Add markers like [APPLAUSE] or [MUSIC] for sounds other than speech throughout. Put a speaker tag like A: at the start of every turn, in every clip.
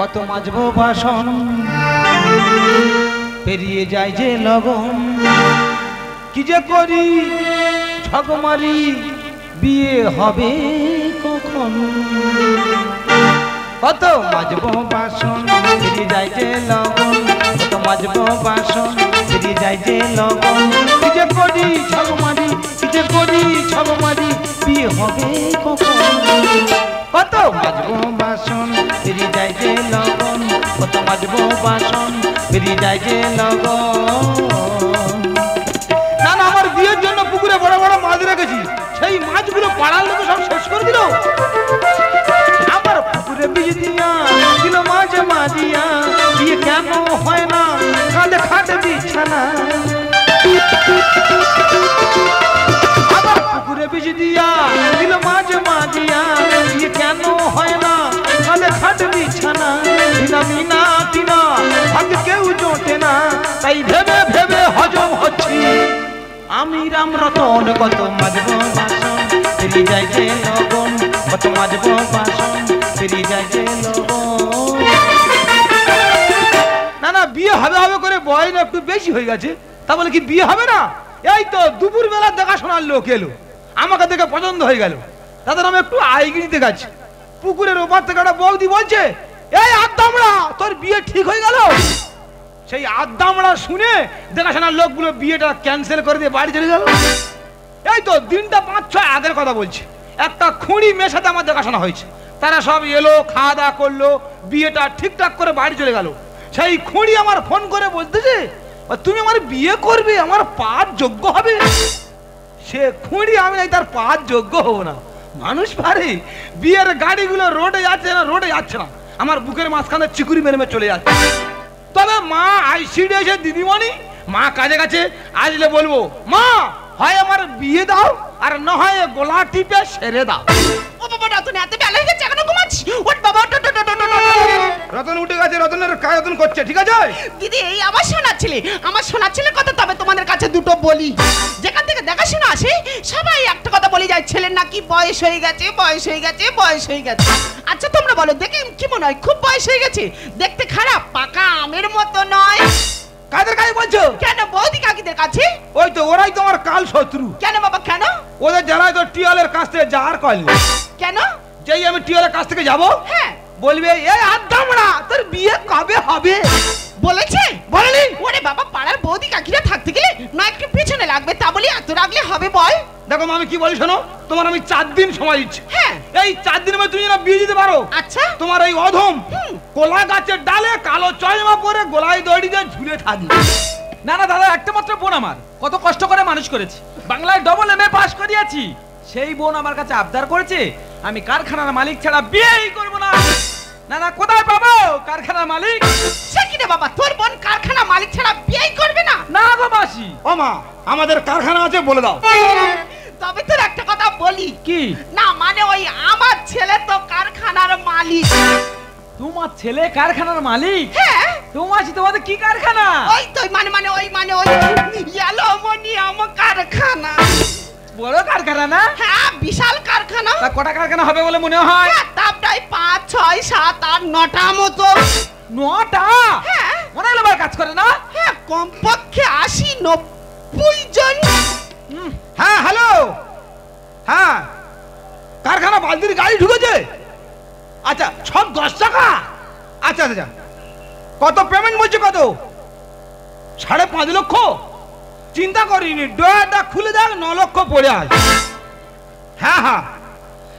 A: কত মাজবো বাসন পেরিয়ে যায় যে লগন কি যে করি ঠকমারি বিয়ে হবে কখন? কত মাজবো বাসন পেরিয়ে যায় যে লগন কত মাজবো বাসন পেরিয়ে যায় যে লগন কি যে করি ঠকমারি কি যে করি ঠকমারি বিয়ে হবে কখন? কত? মাজবো বাসন পেরিয়ে যায় যে লগন কত মাজবো বাসন পেরিয়ে যায় যে লগন না না আমার বিয়ের জন্য পুকুরে বড় বড় মাছ রেখেছি। সেই মাছগুলো পাড়ার লোক সব শেষ করে দিল। আমার পুকুরে বীজ দিয়া দিল মাছ মারিয়া। বিয়ে কেন হয় না কাঁধে খাটে বিছানা। আমার পুকুরে বীজ দিয়া বিছানা দিনা মিনা দিনা ভাগ্য কেউ জোটে না। তাই ভেবে ভেবে হজম হচ্ছি। আমি রাম রতন, কত মাজব বাসন, ফিরি যায় যে লগন কত মাজব বাসন, ফিরি যায় যে না না, বিয়ে হবে হবে করে বয়স একটু বেশি হয়ে গেছে। তা বলে কি বিয়ে হবে না? এই তো দুপুর বেলা দেখাশোনার লোক এলো। আমাকে দেখে পছন্দ হয়ে গেল। তাদের আমি একটু আইগিরিতে গেছি পুকুরের ওপার থেকে একটা বৌদি বলছে, এই আদামড়া তোর বিয়ে ঠিক হয়ে গেল? সেই আদামড়া শুনে দেখাশোনার লোকগুলো বিয়েটা ক্যান্সেল করে দিয়ে বাড়ি চলে গেল। এই তো দিনটা পাঁচ, ছয় আগের কথা বলছি। একটা খুঁড়ি মেয়ের সাথে আমার দেখাশোনা হয়েছে। তারা সব এলো খাওয়া দাওয়া করল, বিয়েটা ঠিকঠাক করে বাড়ি চলে গেল। সেই খুঁড়ি আমার ফোন করে বলতেছে তুমি আমার বিয়ে করবে, আমার পাঁচ যোগ্য হবে। সে খুঁড়ি, আমি নাই, তার পাঁচ যোগ্য হব না। মানুষ পারে। বিয়ের গাড়িগুলো রোডে যাচ্ছে না, রোডে যাচ্ছে না। আমার বুকের মাঝখানে চিকুরি মেরে চলে যাচ্ছে। তবে মা আইসিডি এসে দিদিমণি মা কাজে কাছে আসলে বলব, মা, হয় আমার বিয়ে দাও, আর না হয় গোলা টিপে সেরে দাও।
B: ও বাবা তুমি এত বেলা হয়ে গেছে,
A: এখনও রতনের কাজ করছে ঠিক আছে?
B: দিদি এই আমার শোনার ছেলে। আমার শোনার ছেলে কথা তবে তোমাদের কাছে দুটো বলি। যেখান থেকে দেখাশোনা আসে সবাই একটা কথা বলে যায় ছেলের নাকি বয়স হয়ে গেছে বয়স হয়ে গেছে বয়স হয়ে গেছে। আচ্ছা তোমরা বলো দেখে কি মনে হয়? খুব বয়স হয়ে গেছে। দেখতে খারাপ পাকা আমের মতো নয়।
A: কাদের কাজ বলছো?
B: কেন বৌদি কাকিদের কাছে?
A: ওই তো ওরাই তোমার কাল শত্রু।
B: কেন বাবা কেন?
A: ওদের জানাই তো টিওলের কাছ থেকে যাওয়ার কল
B: কেন?
A: যেই আমি টিওলের কাছ থেকে যাব
B: হ্যাঁ।
A: বলবে এই আদামড়া তোর বিয়ে কবে হবে?
B: বলেছে?
A: বলেনি।
B: ওরে বাবা পাড়ার বৌদি কাকিরা থাকতে গেলে না একটু পিছনে লাগবে তা বলি এত রাখলে হবে বল।
A: দেখো আমি কি বলি শোনো? তোমার আমি চার দিন সময় দিচ্ছি।
B: হ্যাঁ।
A: এই চার দিনের মধ্যে তুমি যেন বিয়ে দিতে পারো।
B: আচ্ছা।
A: তোমার এই অধম। কোলা গাছের ডালে কালো চয়মা পরে গোলায় দড়ি দিয়ে ঝুলে থাকবে।
C: না না দাদা একটা মাত্র বোন আমার। কত কষ্ট করে মানুষ করেছি। বাংলায় ডবল এম এ পাস করিয়েছি। সেই বোন আমার কাছে আবদার করেছে আমি কারখানার মালিক ছাড়া বিয়েই করব না। না না কোথায় পাবো? কারখানার মালিক?
B: সে কি রে বাবা তোর বোন কারখানা মালিক ছাড়া বিয়েই করবে না?
C: না গো মাসি।
A: ও মা আমাদের কারখানা আছে বলে দাও।
B: তবে তোর একটা কথা বলি।
C: কি?
B: না মানে ওই আমার ছেলে তো কারখানার মালিক।
C: তোমার ছেলে কারখানার মালিক?
B: হ্যাঁ।
C: তোমার তোমাদের কি কারখানা?
B: ওই তো মানে মানে ওই মানে ওই অ্যালুমিনিয়াম কারখানা।
C: বড় কারখানা না?
B: হ্যাঁ বিশাল কারখানা।
C: তা কটা কারখানা হবে বলে মনে হয়?
B: হ্যাঁ, তা প্রায় পাঁচ আট নটা মতো।
C: নটা?
B: হ্যাঁ।
C: মনে হলো কাজ করে না?
B: হ্যাঁ কমপক্ষে আশি নব্বই জন।
A: হ্যাঁ হ্যালো। হ্যাঁ কারখানা বালতির গাড়ি ঢুকেছে? আচ্ছা সব দশ টাকা? আচ্ছা আচ্ছা কত পেমেন্ট বলছে কত? সাড়ে পাঁচ লক্ষ? চিন্তা করিনি ডয়ারটা খুলে দেখ ন লক্ষ পড়ে আস হ্যাঁ হ্যাঁ।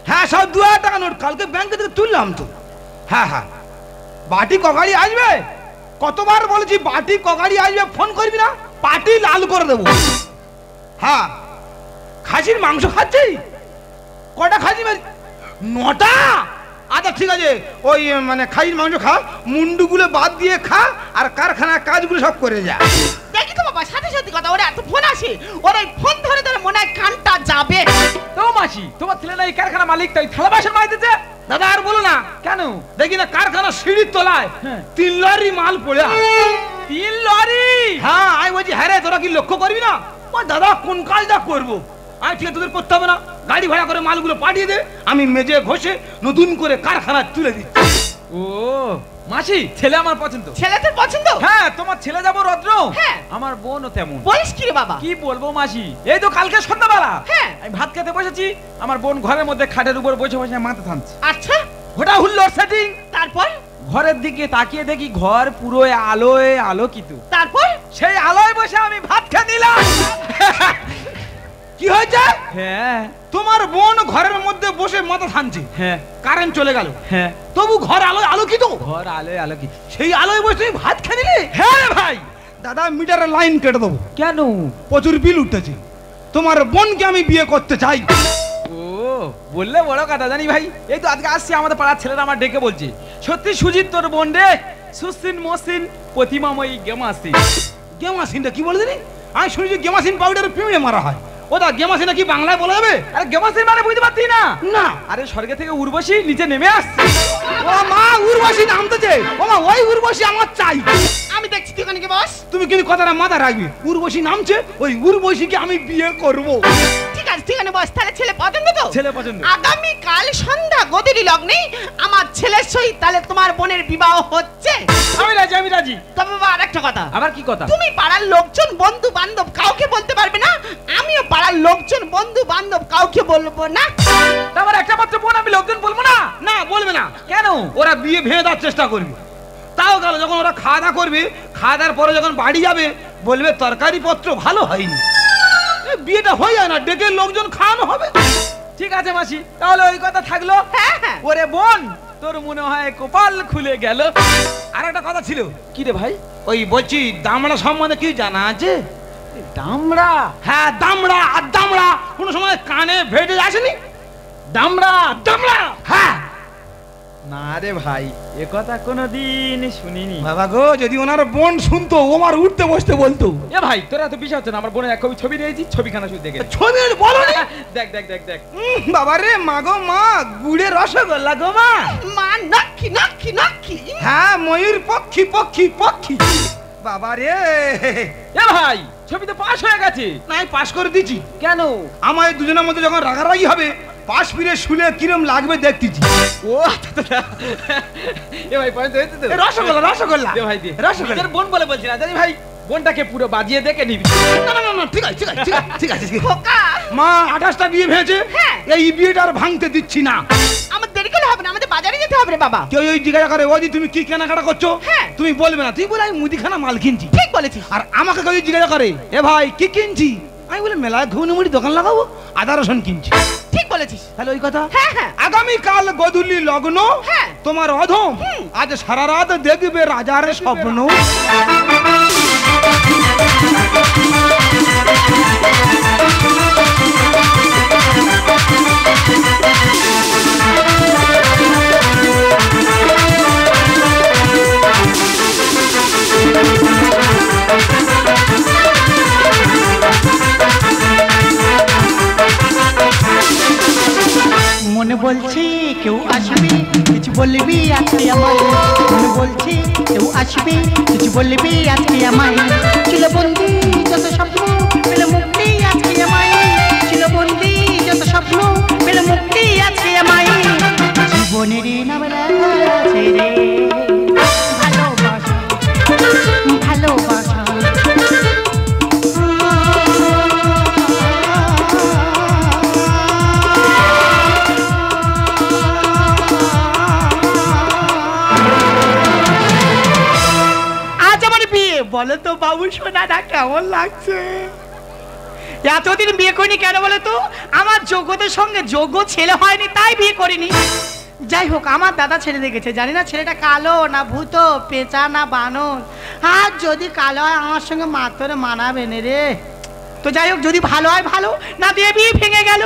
A: হ্যাঁ সব দু হাজার টাকা নোট কালকে ব্যাংকে থেকে তুললাম তো। হ্যাঁ হ্যাঁ। বাটি কগাড়ি আসবে? কতবার বলেছি বাটি কগাড়ি আসবে ফোন করবি না? পাটি লাল করে দেবো। হ্যাঁ। খাসির মাংস খাচ্ছি কটা খাসি মারি- নটা? আচ্ছা ঠিক আছে। ওই মানে খাসির মাংস খা মুন্ডুগুলো বাদ দিয়ে খা আর কারখানার কাজগুলো সব করে যা।
B: দেখি তো বাবা সাথে সাথে কথা ওরা এত ফোন আসে। ওর ফোন ধরে ধরে মনে হয় কানটা যাবে।
C: তো মাসি তোমার ছেলে না এই কারখানা মালিক তাই থালা বাসন মাইতেছে
A: দাদা আর বলো না।
C: কেন?
A: দেখি না কারখানা সিঁড়ির তোলায়
C: হ্যাঁ।
A: তিন লরি মাল পড়ে।
C: তিন লরি?
A: হ্যাঁ আমি বলছি হ্যাঁ রে তোরা কি লক্ষ্য করবি না? ও দাদা কোন কাজটা করব? আমি ঠিক তোদের করতে হবে না। গাড়ি ভাড়া করে মালগুলো পাঠিয়ে দে আমি মেজে ঘষে নতুন করে কারখানা তুলে দিচ্ছি।
C: ও মাসি ছেলে আমার পছন্দ।
B: ছেলে তোর পছন্দ?
C: হ্যাঁ তোমার ছেলে যাব রত্ন
B: হ্যাঁ।
C: আমার বোনও তেমন।
B: বলিস কি রে বাবা?
C: কি বলব মাসি? এই তো কালকে সন্ধ্যাবেলা।
B: হ্যাঁ।
C: আমি ভাত খেতে বসেছি আমার বোন ঘরের মধ্যে খাটের উপর বসে বসে মাথা থামছে।
B: আচ্ছা।
C: ওটা হুল্লোর সেটিং
B: তারপর?
C: ঘরের দিকে তাকিয়ে দেখি ঘর পুরো আলোয় আলোকিত।
B: তারপর?
C: সেই আলোয় বসে আমি ভাত খেয়ে নিলাম। [LAUGHS]
A: কি হয়েছে?
C: হ্যাঁ।
A: তোমার বোন ঘরের মধ্যে বসে মাথা থানছে
C: হ্যাঁ।
A: কারেন্ট চলে গেল।
C: হ্যাঁ।
A: তবু ঘর আলো আলোকিত।
C: ঘর আলোয় আলোকিত।
A: সেই আলোয় বসে তুমি ভাত খেয়ে নিলে?
C: হ্যাঁ ভাই।
A: দাদা মিটারের লাইন কেটে দেবো।
C: কেন?
A: প্রচুর বিল উঠতেছে তোমার বোনকে আমি বিয়ে করতে চাই।
C: ও বললে বড় কথা জানি ভাই। এই তো আজকে আসছি আমাদের পাড়ার ছেলেরা আমার ডেকে বলছে। সত্যি সুজিত তোর বোন রে? সুসিন মসিন প্রতিমাময়ী গেমাসিন।
A: গেমাসিনটা কি বলে দিনি আমি শুনেছি গেমাসিন পাউডার পিঁড়ে মারা হয়। ওটা গেমাসি কি বাংলায় বলা যাবে?
C: আরে গেমাসি মানে বুঝতে পারছি না।
A: না।
C: আরে স্বর্গে থেকে উর্বশী নিচে নেমে আসছে।
A: ও মা উর্বশী নামতেছে। ও মা ওই উর্বশী আমার চাই।
B: আমি দেখছি তুই বস।
A: তুমি কিন্তু কথাটা মাথা রাখবি। উর্বশী নামছে ওই উর্বশীকে আমি বিয়ে করব।
B: ঠিক আছে তুই ওখানে বস তাহলে ছেলে পছন্দ তো?
C: ছেলে পছন্দ।
B: আগামী কাল সন্ধ্যা গদিরি লগ্নে আমার ছেলের সহিত তাহলে তোমার বোনের বিবাহ হচ্ছে।
C: আমি রাজি আমি রাজি।
B: তবে বাবা আরেকটা কথা।
C: আবার কি কথা?
B: তুমি পাড়ার লোকজন বন্ধু বান্ধব কাউকে বলতে পারবে না? আমিও পাড়ার লোকজন বন্ধু বান্ধব কাউকে বলব না।
C: একটা মাত্র বোন আমি লোকজন বলব না?
A: না বলবে না।
C: কেন?
A: ওরা বিয়ে ভেঙে দেওয়ার চেষ্টা করবে। তাও গেল যখন ওরা খাওয়া দাওয়া করবে খাওয়া দাওয়ার পরে যখন বাড়ি যাবে বলবে তরকারি পত্র ভালো হয়নি। বিয়েটা হয়ে যায় না ডেকে লোকজন খাওয়ানো হবে।
C: ঠিক আছে মাসি তাহলে ওই কথা থাকল।
B: হ্যাঁ হ্যাঁ।
C: ওরে বোন তোর মনে হয় কপাল খুলে গেল।
A: আর একটা কথা ছিল
C: কি রে ভাই?
A: ওই বলছি দামড়া সম্বন্ধে কি জানা আছে?
C: দামড়া?
A: হ্যাঁ দামড়া আর দামড়া কোনো সময় কানে ভেটে আসেনি? দামড়া দামড়া! হ্যাঁ
C: না রে ভাই এ কথা কোনোদিন শুনিনি।
A: বাবা গো যদি ওনার বোন শুনতো ও আমার উঠতে বসতে বলতো।
C: এ ভাই তোরা তো বিশ্বাস হচ্ছে না আমার বোনের এক কবি ছবি দিয়েছি ছবিখানা শুধু দেখে
A: ছবি বলো। [LAUGHS]
C: দেখ দেখ দেখ দেখ।
A: বাবা রে মা গো মা গুড়ে রসগোল্লা গো মা।
B: মা নক্ষি নক্ষি নক্ষি
A: হ্যাঁ ময়ূর পক্ষী পক্ষী পক্ষী। বাবা রে।
C: এ ভাই ছবি তো পাস হয়ে গেছে।
A: নাই পাস করে দিচ্ছি
C: কেন?
A: আমায় দুজনের মধ্যে যখন রাগারাগি হবে পাশ ফিরে শুলে কিরম লাগবে দেখতেছি।
C: ও আচ্ছা, এ ভাই পয়েন্ট হয়েছে তো?
A: রসগোল্লা রসগোল্লা।
C: দে ভাই দে
A: রসগোল্লা।
C: বোন বলে বলছি না। জানি ভাই বোনটাকে পুরো বাজিয়ে দেখে নিবি।
A: না না না, ঠিক আছে ঠিক আছে ঠিক আছে, ঠিক আছে
B: খোকা।
A: মা আঠাশটা বিয়ে ভেঙেছে
B: হ্যাঁ।
A: এই বিয়েটা আর ভাঙতে দিচ্ছি না।
B: আমার দেরি করলে হবে না আমাদের বাজারে যেতে হবে রে বাবা।
A: কেউ ওই জিজ্ঞাসা করে ওদি তুমি কি কেনাকাটা করছ?
B: হ্যাঁ।
A: তুমি বলবে না। তুই বলে আমি মুদিখানা মাল কিনছি।
B: ঠিক বলেছিস।
A: আর আমাকে কেউ জিজ্ঞাসা করে এ ভাই কি কিনছি? আমি বলে মেলায় ঘুমনি মুড়ি দোকান লাগাবো আদা রসুন কিনছি।
B: বলেছিস?
A: তাহলে ওই কথা?
B: হ্যাঁ হ্যাঁ।
A: আগামী কাল গধূলি লগ্ন
B: হ্যাঁ।
A: তোমার অধম। আজ সারা রাত দেখবে রাজার স্বপ্ন।
D: মনে [LAUGHS] বলবি, আজকে আমায়? মনে বলছে, কেউ আসবে? কিছু বলবি, আজকে আমায়? ছিল বন্দি, যত স্বপ্ন, পেলে মুক্তি, আজকে আমায়। ছিল বন্দি, যত স্বপ্ন, পেলে মুক্তি, আজকে আমায়। জীবনের নাম রে। ভালোবাসা ভালোবাসা। বলো তো বাবু সোনাটা কেমন লাগছে? এতদিন বিয়ে করিনি কেন বলো তো আমার যোগ্যতার সঙ্গে যোগ্য ছেলে হয়নি, তাই বিয়ে করিনি। যাই হোক, আমার দাদা ছেলে দেখেছে জানি না ছেলেটা কালো না ভূত, পেঁচা না বানর। আর যদি কালো হয়, আমার সঙ্গে মাতরে মানাবে না রে। তো যাই হোক, যদি ভালো হয়, ভালো। না দিয়ে বিয়ে ভেঙে গেল।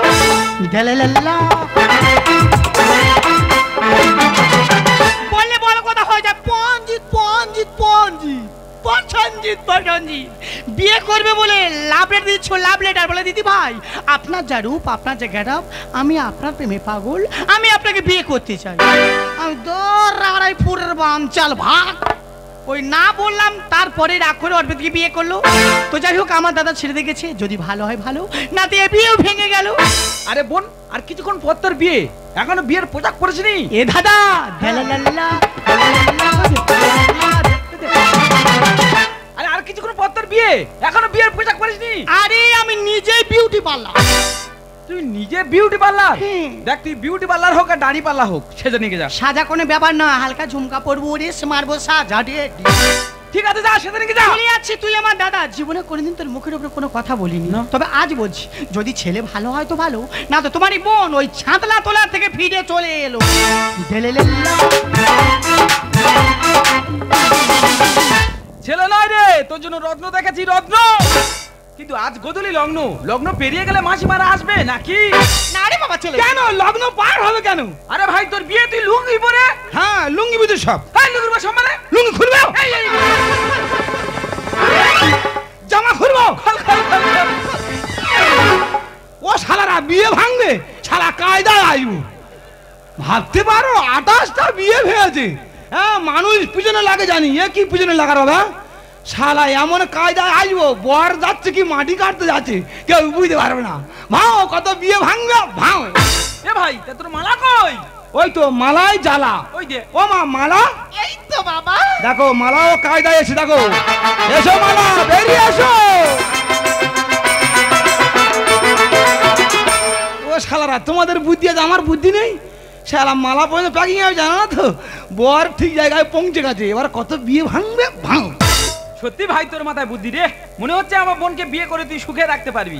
D: বললে বড় কথা হয়ে যায় পঞ্জিত পঞ্জিত পঞ্জিত। বিয়ে করবে বলে লাভ লেটার দিচ্ছ লাভ লেটার বলে দিদি ভাই আপনার যা রূপ আপনার যা গেট আমি আপনার প্রেমে পাগল আমি আপনাকে বিয়ে করতে চাই আমি দৌড় রাগারাই ফুরের বাম চাল ভাগ ওই না বললাম তারপরে রাগ করে অর্পিতকে বিয়ে করল তো যাই হোক আমার দাদা ছেড়ে দেখেছে যদি ভালো হয় ভালো না তো এ বিয়েও ভেঙে গেল
C: আরে বোন আর কিছুক্ষণ পর তোর বিয়ে এখনও বিয়ের পোশাক পরেছিনি
D: এ দাদা
C: আরে আর কিছুক্ষণ পর তোর বিয়ে? এখনও বিয়ের পোশাক পরিসনি?
D: আরে আমি নিজেই বিউটি পারলাম
C: তুই নিজে বিউটি পার্লার। দেখ তুই বিউটি পার্লার হোক আর দাড়ি পার্লার হোক সেজে নিয়ে যা।
D: সাজা কোনো ব্যাপার না হালকা ঝুমকা পরবো রেস মারবো সাজা রে
C: ঠিক আছে যা সেজে নিয়ে যা।
D: চলে যাচ্ছি তুই আমার দাদা। জীবনে কোনোদিন তোর মুখের উপরে কোনো কথা বলিনি। তবে আজ বলছি যদি ছেলে ভালো হয় তো ভালো না তো তোমারই বোন ওই ছাতলা তোলা থেকে ফিরে চলে এলো।
C: তোর জন্য রত্ন দেখেছি রত্ন! কিন্তু আজ গদলি লগ্ন। লগ্ন পেরিয়ে গেলে মাসিমারা আসবে নাকি?
B: না রে বাবা চলে
A: কেন? লগ্ন পার হবে কেন?
C: আরে ভাই তোর বিয়ে তুই লুঙ্গি পরে?
A: হ্যাঁ লুঙ্গি বুঝে সব।
C: এই লুঙ্গির বা সম্মানে
A: লুঙ্গি খুলবে? জামা খুলবো? ও শালারা বিয়ে ভাঙবে? শালা কায়দায় আসব ভাবতে পারো আঠাশটা বিয়ে ভেঙেছে। হ্যাঁ মানুষ পিছনে লাগে জানি। এ কি পিছনে লাগার হবে হ্যাঁ? শালা এমন কায়দায় আসব বর যাচ্ছে কি মাটি কাটতে যাচ্ছে কেউ বুঝতে পারবে না। ভাও কত বিয়ে ভাঙবে ভাও।
C: এ ভাই তা তোর মালা কই?
A: ওই তো মালাই জ্বালা।
C: ওই দে
A: ও মা মালা?
B: এই তো বাবা।
A: দেখো মালাও কায়দায় এসে দেখো। এসো মালা বেরিয়ে এসো। ও শালারা তোমাদের বুদ্ধি আছে আমার বুদ্ধি নেই? শালা মালা পর্যন্ত প্যাকিং আমি জানো না তো? বর ঠিক জায়গায় পৌঁছে গেছে এবার কত বিয়ে ভাঙবে ভাঙ
C: সত্যি ভাই তোর মাথায় বুদ্ধি রে? মনে হচ্ছে আমার বোনকে বিয়ে করে তুই সুখে রাখতে পারবি।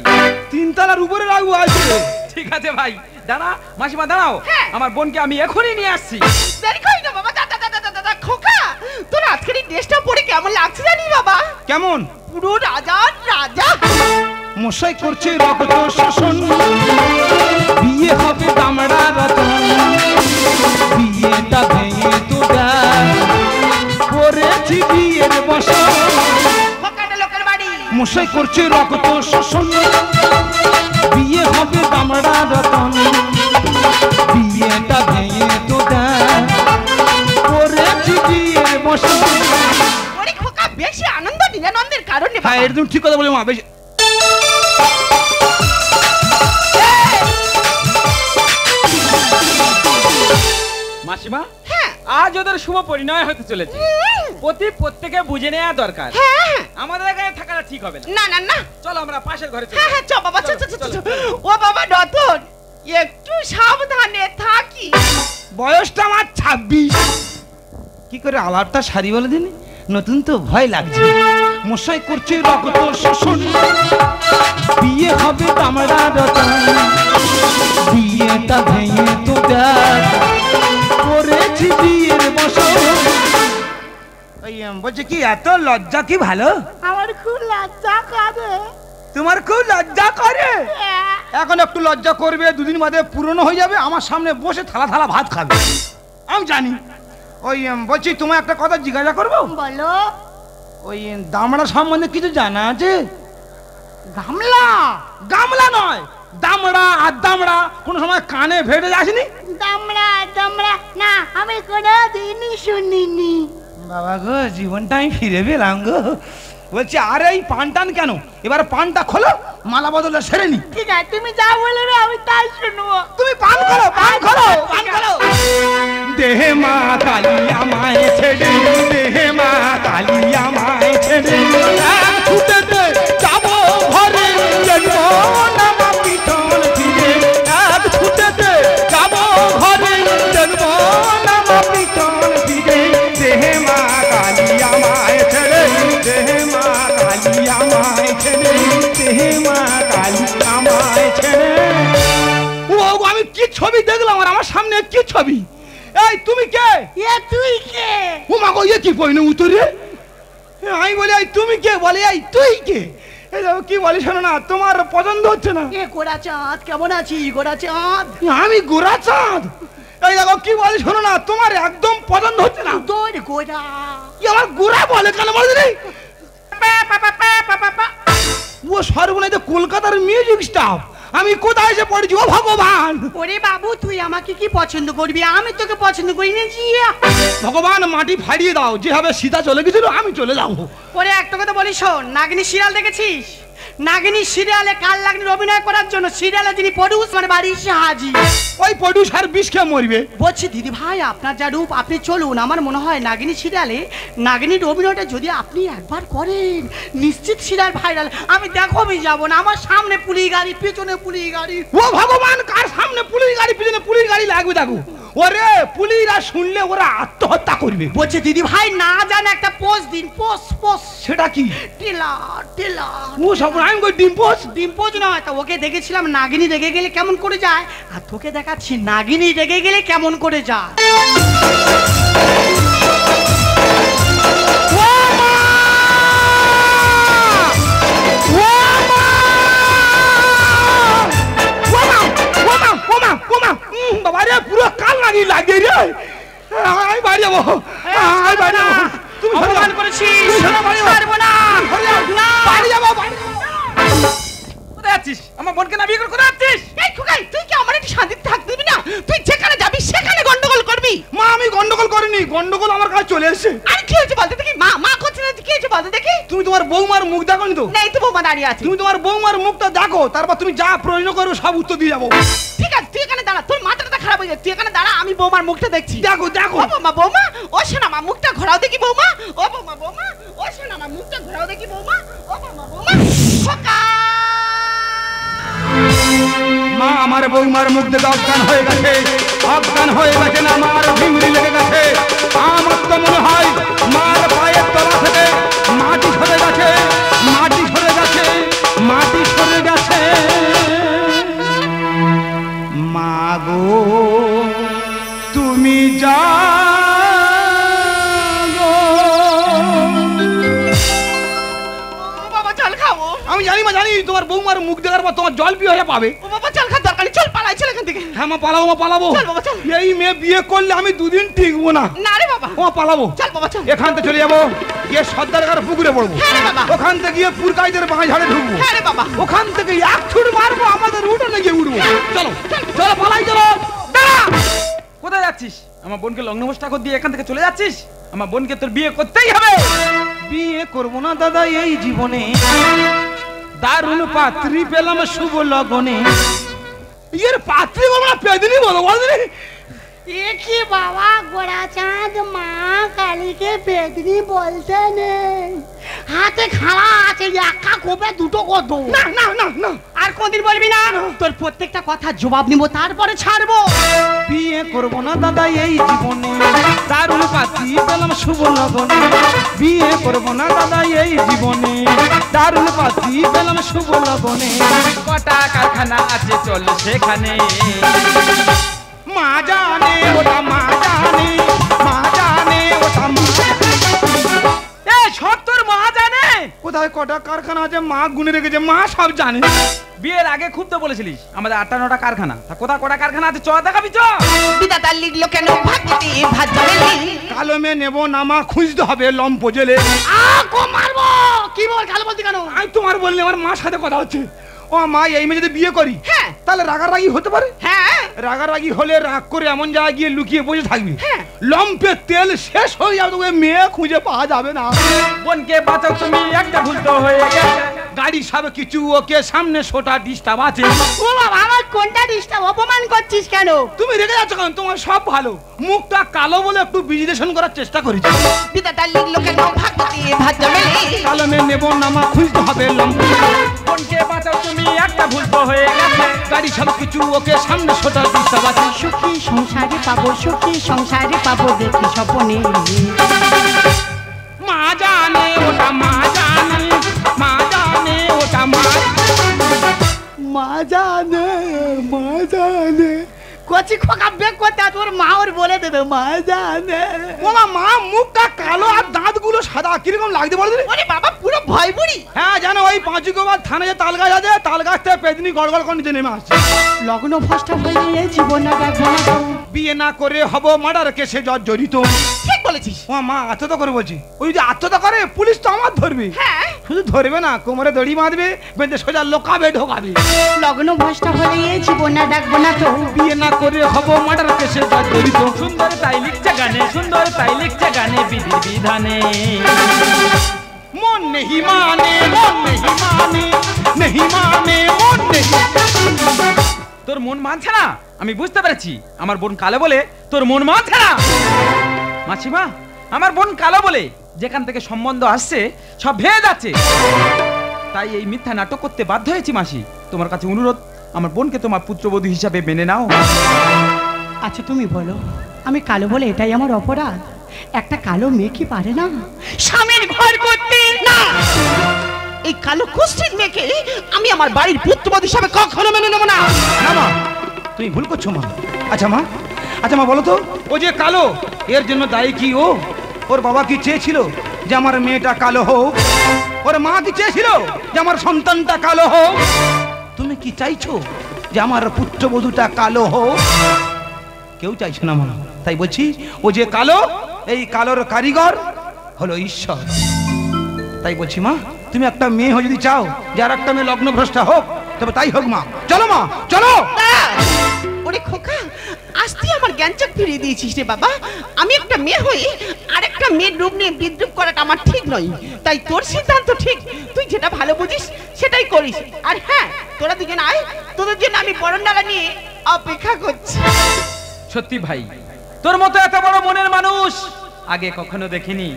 A: তিনতলার উপরে রাখব আসবে
C: ঠিক আছে ভাই দাঁড়া মাসিমা দাঁড়াও।
B: হ্যাঁ।
C: আমার বোনকে আমি এখনই নিয়ে আসছি।
B: দেরি করি না বাবা দাদা দাদা দাদা খোকা। তোর আজকের এই ড্রেসটা পরে কেমন লাগছে জানি বাবা?
A: কেমন?
B: পুরো রাজা রাজা।
A: মশাই করছে রক্ত শোষণ। বিয়ে হবে দামড়া রতন। বিয়েটা ভেঙে করেছি বিয়ের
B: লোকের
A: মশাই করছে রক্ত শোষণ। বিয়ে হবে দামড়া রতন। বিয়েটা ভেঙে তো করেছি বিয়ের বসন
B: বেশি আনন্দ নিরানন্দের কারণে
A: হ্যাঁ একদম ঠিক কথা বলি মা বেশি
C: মাসিমা
B: হ্যাঁ।
C: আজ ওদের শুভ পরিণয় হতে চলেছে। প্রতি প্রত্যেকে বুঝে নেওয়া দরকার।
B: হ্যাঁ
C: আমাদের এখানে থাকাটা ঠিক হবে না।
B: না না না।
C: চলো আমরা পাশের ঘরে চলে
B: হ্যাঁ। হ্যাঁ বাবা চ চ চ, চ
C: চলো, চলো।
B: ও বাবা রতন একটু সাবধানে থাকি।
A: বয়সটা আমার ছাব্বিশ। কি করে আলাপটা সারি বলে দিন নতুন তো ভয় লাগছে। মশাই করছে রক্ত শোষণ। বিয়ে হবে তামরা রতন। বিয়েটা ভেঙে তো দেখ করেছি বিয়ের বসন। ওই বলছে কি এত লজ্জা কি ভালো?
B: আমার খুব লজ্জা করে।
A: তোমার খুব লজ্জা করে? এখন একটু লজ্জা করবে দুদিন বাদে পুরনো হয়ে যাবে আমার সামনে বসে থালা থালা ভাত খাবে। আমি জানি। ওই বলছি তোমার একটা কথা জিজ্ঞাসা করব?
B: বলো।
A: ওই দামড়া সম্বন্ধে কিছু জানা আছে?
B: গামলা?
A: গামলা নয় দামড়া আর দামড়া। কোনো সময় কানে ভেটে যাসনি
B: দামড়া দামড়া? না আমি কোনো দিনই শুনিনি।
A: বাবা গো জীবনটা আমি ফিরে পেলাম গো। বলছি আরে এই পানটান কেন? এবার পানটা খোলো মালা বদলে সেরে নি।
B: ঠিক আছে তুমি যা বলবে আমি তাই শুনব।
A: তুমি পান করো পান করো পান করো দেহে মা কালী আমায় ছেড়ে দেহে মা কালী আমায় ছেড়ে ছবি দেখলাম আর আমার সামনে কি ছবি? এই তুমি কে?
B: এ তুই কে?
A: ও মা গো ইয়ে কি কইনে উত্তরে এ, আমি বলি এই তুমি কে? বলে এই তুই কে? এই দেখো কি বলি শোনো না তোমার পছন্দ হচ্ছে না।
D: এ গোড়া চাঁদ কেমন আছি গোড়া চাঁদ
A: আমি গোরা চাঁদ এই দেখো কি বলি শোনো না তোমার একদম পছন্দ হচ্ছে না।
D: তোর গোড়া।
A: কি আমার গোরা বলে কেন বলে রে ও সর্বনাই তো কলকাতার মিউজিক স্টাফ আমি কোথায় এসে পড়েছি? ও ভগবান!
D: ওরে বাবু তুই আমাকে কি পছন্দ করবি? আমি তোকে পছন্দ করি না জিয়া
A: ভগবান মাটি ফাড়িয়ে দাও। যেভাবে সীতা চলে গেছিল আমি চলে যাব।
D: ওরে একটা কথা বলি শোন নাগিনী শিয়াল দেখেছিস? নাগিনী সিরিয়ালে কাল লাগনির অভিনয় করার জন্য সিরিয়ালে যিনি পড়ুস মানে বাড়ি এসে হাজির
A: ওই প্রডিউসার বিষ খেয়ে মরবে।
D: বলছি দিদি ভাই আপনার যা রূপ আপনি চলুন। আমার মনে হয় নাগিনী সিরিয়ালে নাগিনীর অভিনয়টা যদি আপনি একবার করেন নিশ্চিত সিরিয়াল ভাইরাল আমি দেখো আমি যাব না। আমার সামনে পুলিশ গাড়ি পেছনে পুলিশ গাড়ি।
A: ও ভগবান কার সামনে পুলিশ গাড়ি পিছনে পুলিশ গাড়ি লাগবে দেখো। ওরে পুলিশরা শুনলে ওরা আত্মহত্যা করবে।
D: বলছে দিদি ভাই না জানে একটা পোস দিন পোস পোস
A: সেটা কি?
D: টেলা টেলা
A: ও সব আমি কই ডিম্পোস
D: ডিম্পোজ নয় তা ওকে দেখেছিলাম নাগিনী রেগে গেলে কেমন করে যায়? আর তোকে দেখাচ্ছি নাগিনী রেগে গেলে কেমন করে যায়?
A: বাবা রে পুরো কাল লাগি লাগে রে। বাড়ি যাব বাড়ি যাব তুমি
D: অপমান করেছিস। ছাড়বো না। না।
A: বাড়ি যাব বাড়ি যাব।
C: কোথায় যাচ্ছিস? আমার বোনকে না বিয়ে করে কোথায় যাচ্ছিস?
B: এই খোকাই তুই কি আমার একটু শান্তিতে থাকতে দিবি না? তুই যেখানে যাবি সেখানে গন্ডগোল করবি।
A: মা আমি গন্ডগোল করিনি। গন্ডগোল আমার কাছে চলে এসেছে।
B: আর কি হয়েছে বলতে দেখি? মা মা করছে না কি হয়েছে বলতে দেখি?
A: তুমি তোমার বৌমার মুখ দেখো তো?
B: নেই তো বৌমা দাঁড়িয়ে আছে।
A: তুমি তোমার বৌমার মুখটা দেখো তারপর তুমি যা প্রশ্ন করবে সব উত্তর দিয়ে যাব।
B: ঠিক আছে তুই এখানে দাঁড়া তোর মাথাটা খারাপ হয়ে তুই এখানে দাঁড়া আমি বৌমার মুখটা দেখছি।
A: দেখো দেখো।
B: ও বৌমা বৌমা ও শোনা মা মুখটা ঘোরাও দেখি বৌমা। ও বৌমা বৌমা ও শোনা মা মুখটা ঘোরাও দেখি বৌমা। ও বৌমা বৌমা খোকা!
A: মা আমার বৌমার মুখ দেখে অজ্ঞান হয়ে গেছে। অজ্ঞান হয়ে গেছে না আমার ভিমরি লেগে গেছে। আমার তো মনে হয় মার পায়ের তলা থেকে মাটি সরে গেছে। তোমার জল পিয়ে হয়ে পাবে।
B: ও বাবা জল খাওয়ার দরকার চল পালাই চল এখান থেকে।
A: হ্যাঁ মা পালাবো মা পালাবো।
B: চল বাবা, চল।
A: এই মেয়ে বিয়ে করলে আমি দুদিন টিকবো না।
B: না রে বাবা।
A: ও মা পালাবো।
B: চল বাবা চল।
A: এখান থেকে চলে যাব। গিয়ে সর্দারকার পুকুরে পড়ব।
B: হ্যাঁ রে বাবা।
A: ওখান থেকে গিয়ে পুরকাইদের বাঁ ঝাড়ে ঢুকবো।
B: হ্যাঁ রে বাবা।
A: ওখান থেকে এক ছুট মারবো আমাদের উঠোনে গিয়ে উঠবো। চলো চলো পালাই চলো। দাঁড়া!
C: কোথায় যাচ্ছিস? আমার বোনকে লগ্নভোজ ঠাকুর দিয়ে এখান থেকে চলে যাচ্ছিস? আমার বোনকে তোর বিয়ে করতেই হবে।
A: বিয়ে করব না দাদা এই জীবনে। দারুণ পাত্রী পেলাম শুভ লগনে। এর পাত্রী বলো না পেদিনি বলো
E: এ কি বাবা গোড়া চাঁদ মা কালীকে বেদনি বলতে নেই হাতে খাড়া আছে একা কোপে দুটো কত?
A: না না না না
D: আর কোনদিন বলবি না। তোর প্রত্যেকটা কথা জবাব নিব তারপরে ছাড়বো।
A: বিয়ে করব না দাদা এই জীবনে। দারুণ পাত্রী পেলাম শুভ লগনে। বিয়ে করব না দাদা এই জীবনে। দারুণ পাত্রী পেলাম শুভ লগনে।
C: কটা কারখানা আছে চল সেখানে।
A: মা জানে ওটা মা জানে মা জানে ওটা মা
C: এ সব তোর মা জানে?
A: কোথায় কটা কারখানা আছে মা গুনে রেখেছে মা সব জানে।
C: বিয়ের আগে খুব তো বলেছিলিস আমাদের আটটা নটা কারখানা। তা কোথা কটা কারখানা আছে চ দেখাবি চ।
B: লিখলো কেন
A: কালো মেয়ে নেব না মা খুঁজতে হবে লম্প জেলে।
D: আ কো মারবো! কি বল কাল বলতি কেন?
A: আমি তোমার বললে আমার মার সাথে কথা হচ্ছে। ও মা এই মেয়ে যদি বিয়ে করি।
B: হ্যাঁ।
A: তাহলে রাগারাগি হতে পারে?
B: হ্যাঁ।
A: রাগারাগি হলে রাগ করে এমন জায়গায় গিয়ে লুকিয়ে বসে থাকবি।
B: হ্যাঁ।
A: লম্পের তেল শেষ হয়ে যাবে তোকে মেয়ে খুঁজে পাওয়া যাবে না।
C: বোনকে বাঁচাও তুমি একটা ভুল তো হয়ে গেছে।
A: গাড়ি সাবে কিছু ওকে সামনে সোটা ডিস্টার্ব আছে।
E: ও বাবা আমার কোনটা ডিস্টার্ব অপমান করছিস কেন?
A: তুমি রেগে যাচ্ছ কেন? তোমার সব ভালো। মুখটা কালো বলে একটু বিজিনেশন করার চেষ্টা করেছি।
B: ভাত জমেলি
A: কালো মেয়ে নেব না মা খুঁজতে হবে লম্প। গাড়ি সব কিছু ওকে সামনে সোটা ডিস্টার্ব আছে
E: সুখী সংসারে পাবো সুখী সংসারে পাবো দেখি স্বপনে।
A: মা জানে ওটা মা জানে মা জানে ওটা মা
E: মা জানে মা জানে। কচি খোকা বেক করতে আছে, ওর মা ওর বলে দেবে মা জানে
A: ওমা মা মুখটা কালো আর দাঁতগুলো সাদা কীরকম লাগতে বলে?
B: ওরে বাবা পুরো ভয় বুড়ি
A: হ্যাঁ জানো ওই পাঁচু গোবার থানে যে তাল গাছ আছে তাল গাছ থেকে পেদিনি গড়গড় গড় করে নিচে নেমে আসছে
E: লগ্ন ভ্রষ্ট হয়ে জীবন না তো।
A: বিয়ে না করে হব মার্ডার কেসে জর্জরিত
B: ঠিক বলেছিস।
A: ও মা আত্মহত্যা করে বলছি। ওই যে আত্মহত্যা করে পুলিশ তো আমার ধরবে।
B: হ্যাঁ।
A: শুধু ধরবে না কোমরে দড়ি বাঁধবে বেঁধে সোজা লোকাবে ঢোকাবে।
D: লগ্ন ভ্রষ্ট হলে এ জীবন ডাকবো না তো
A: বিয়ে না করে হব মার্ডার কেসে জড়িত
C: সুন্দর তাই লিখছে গানে সুন্দর তাই লিখছে গানে বিধি বিধানে।
A: মন নেহি মানে মন নেহি মানে নেহি মানে মন নেহি।
C: তোর মন মানছে না? আমি বুঝতে পেরেছি। আমার বোন কালো বলে তোর মন মানছে না? মাসিমা আমার বোন কালো বলে যেখান থেকে সম্বন্ধ আসছে সব ভেদ আছে। তাই এই মিথ্যা নাটক করতে বাধ্য হয়েছি মাসি। তোমার কাছে অনুরোধ আমার বোনকে তোমার পুত্রবধূ হিসাবে মেনে নাও।
D: আচ্ছা তুমি বলো আমি কালো বলে এটাই আমার অপরাধ? একটা কালো মেয়ে কি পারে না? স্বামীর ঘর করতে না!
B: এই কালো কুষ্ঠির মেয়েকে আমি আমার বাড়ির পুত্রবধূ হিসাবে কখনো মেনে নেব না!
A: না মা তুমি ভুল করছ মা। আচ্ছা মা আচ্ছা মা বলো তো। ও যে কালো এর জন্য দায়ী কি ও? ওর বাবা কি চেয়েছিল যে আমার মেয়েটা কালো হোক? ওর মা কি চেয়েছিল যে আমার সন্তানটা কালো হোক? তুমি কি চাইছো যে আমার পুত্রবধূটা কালো হোক? কেউ চাইছে না মা। তাই বলছি, ও যে কালো, এই কালোর কারিগর হলো ঈশ্বর। তাই বলছি মা, তুমি একটা মেয়ে হয়ে যদি চাও, যে আর একটা মেয়ে লগ্নভ্রষ্টা হোক, তবে তাই হোক মা। চলো মা, চলো!
B: ওরে খোকা, আজ তুই আমার জ্ঞানচক ফিরিয়ে দিয়েছিস রে বাবা। আমি একটা মেয়ে হয়ে আরেকটা মেয়ের রূপ নিয়ে বিদ্রুপ করাটা আমার ঠিক নয়। তাই তোর সিদ্ধান্ত ঠিক। তুই যেটা ভালো বুঝিস, সেটাই করিস। আর হ্যাঁ তোরা দুজন আয়। তোদের জন্য আমি বরণডালা নিয়ে অপেক্ষা করছি।
C: সত্যি ভাই, তোর মতো এত বড় মনের মানুষ আগে কখনো দেখিনি।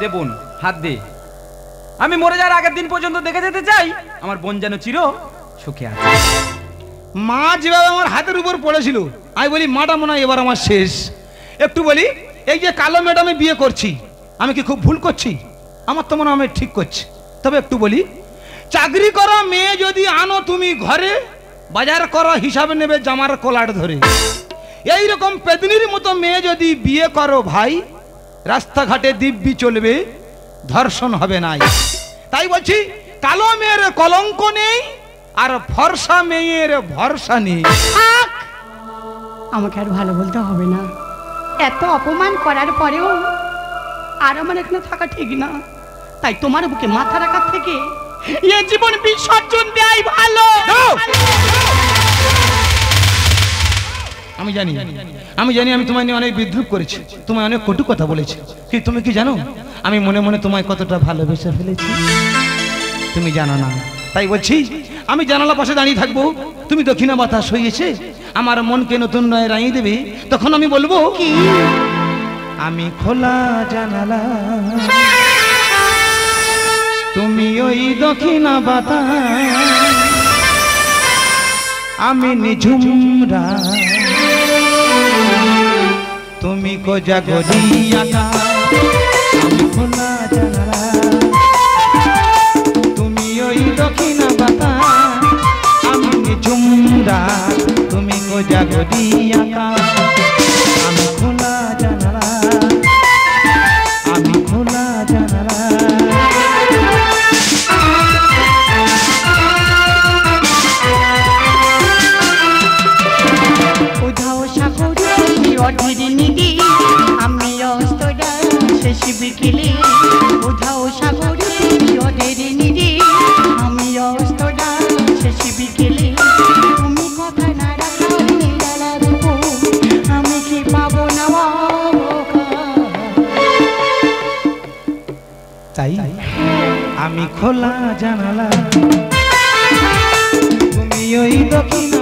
C: দেবুন হাত দে। আমি মরে যাওয়ার আগের দিন পর্যন্ত দেখে যেতে চাই। আমার বোন যেন চির সুখে আছে।
A: মা যেভাবে আমার হাতের উপর পড়েছিল, আমি বলি, মাটা মনে হয় এবার আমার শেষ। একটু বলি, এই যে কালো ম্যাডামে বিয়ে করছি, আমি কি খুব ভুল করছি? আমার তো মনে হয় আমি ঠিক করছি। তবে একটু বলি, চাকরি করা মেয়ে যদি আনো তুমি ঘরে, বাজার করা হিসাবে নেবে জামার কলাট ধরে। এই রকম পেদনির মতো মেয়ে যদি বিয়ে করো ভাই, রাস্তাঘাটে দিব্যি চলবে, ধর্ষণ হবে নাই। তাই বলছি কালো মেয়ের কলঙ্ক নেই আর ভরসা মেয়ের ভরসা নেই।
D: আমাকে আর ভালো বলতে হবে না। এত অপমান করার পরেও আর আমার এখানে থাকা ঠিক না। তাই তোমার বুকে মাথা রাখার থেকে এ জীবন বিসর্জন দেয় ভালো।
A: আমি জানি আমি জানি আমি তোমায় নিয়ে অনেক বিদ্রুপ করেছি। তোমায় অনেক কটু কথা বলেছি। কি তুমি কি জানো? আমি মনে মনে তোমায় কতটা ভালোবেসে ফেলেছি। তুমি জানো না। তাই বলছি, আমি জানালা পাশে দাঁড়িয়ে থাকব। তুমি দক্ষিণা বাতাস হয়েছে আমার মনকে নতুন নয় রাঙিয়ে দেবে। তখন আমি বলব কি? আমি খোলা জানালা। তুমি ওই দক্ষিণা বাতাস। আমি নিঝুমরা তুমি কোজা গরিয়া আমি খোলা জানালা। দক্ষিণ বাতা আমি নিঝুমরা তুমি কোজা গরিয়া আমি খোলা জানালা, আমি খোলা জানালা।
D: উধাও সাগরে অধীর নিদি আমি অস্তরা শেষ বিকেলে
A: খোলা জানালা। তুমি ওই দক্ষিণ